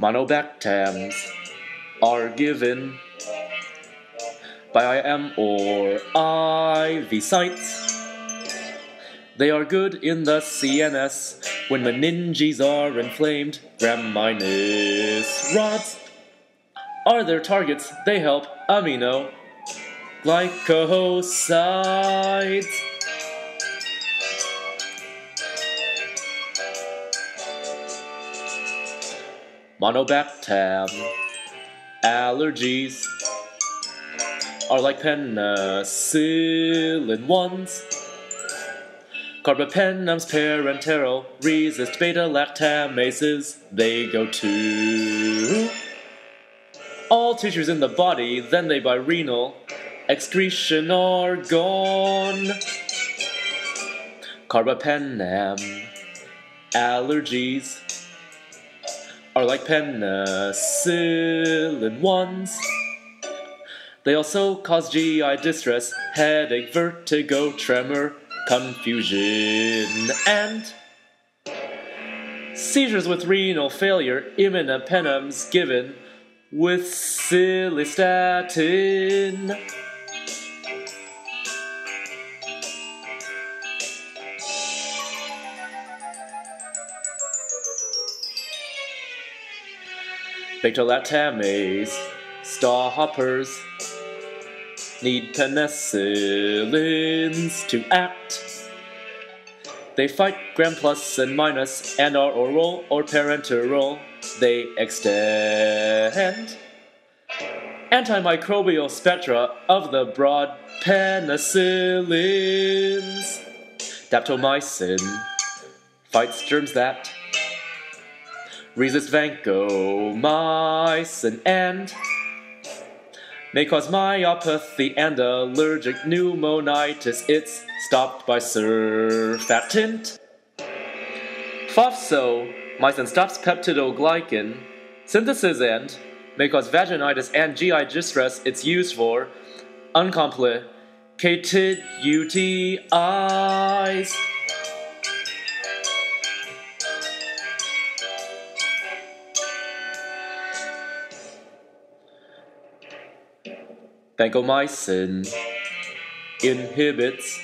Monobactams are given by IM or IV sites. They are good in the CNS when meninges are inflamed. Gram minus rods are their targets. They help amino glycosides. Monobactam allergies are like penicillin ones. Carbapenems parenteral resist beta lactamases. They go to all tissues in the body, then they by renal excretion are gone. Carbapenem allergies are like penicillin ones. They also cause GI distress, headache, vertigo, tremor, confusion, and seizures with renal failure, imipenems given with cilastatin. Beta-lactamase stoppers need penicillins to act. They fight gram plus and minus and are oral or parenteral. They extend antimicrobial spectra of the broad penicillins. Daptomycin fights germs that resist vancomycin and may cause myopathy and allergic pneumonitis. It's stopped by surfactant. Fofsomycin stops peptidoglycan synthesis and may cause vaginitis and GI distress. It's used for uncomplicated UTIs. Vancomycin inhibits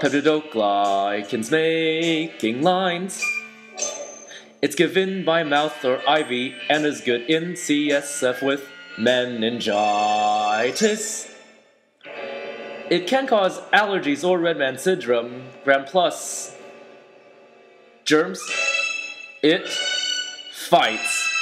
peptidoglycans making lines. It's given by mouth or IV and is good in CSF with meningitis. It can cause allergies or red man syndrome, gram plus germs. It fights.